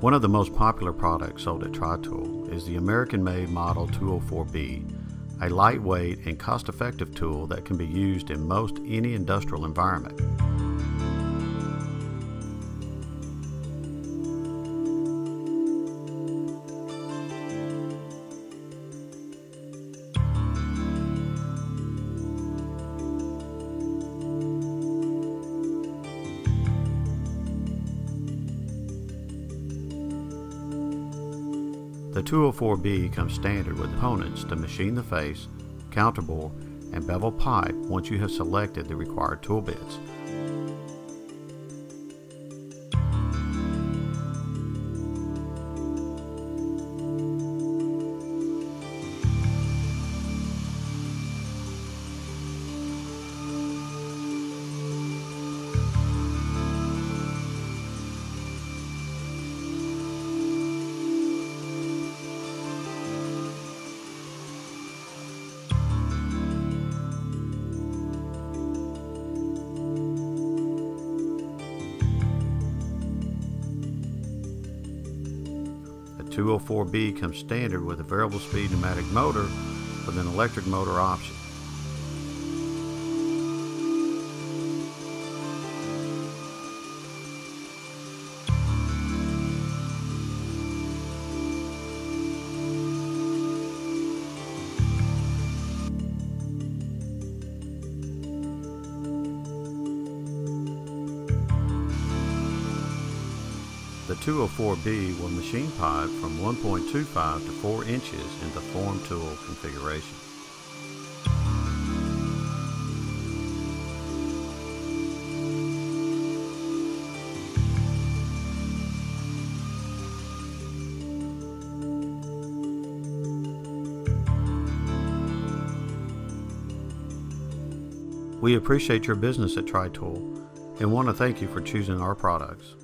One of the most popular products sold at Tri-Tool is the American-made Model 204B, a lightweight and cost-effective tool that can be used in most any industrial environment. The 204B comes standard with components to machine the face, counterbore, and bevel pipe once you have selected the required tool bits. 204B comes standard with a variable speed pneumatic motor with an electric motor option. The 204B will machine pipe from 1.25 to 4 inches in the form tool configuration. We appreciate your business at Tri-Tool and want to thank you for choosing our products.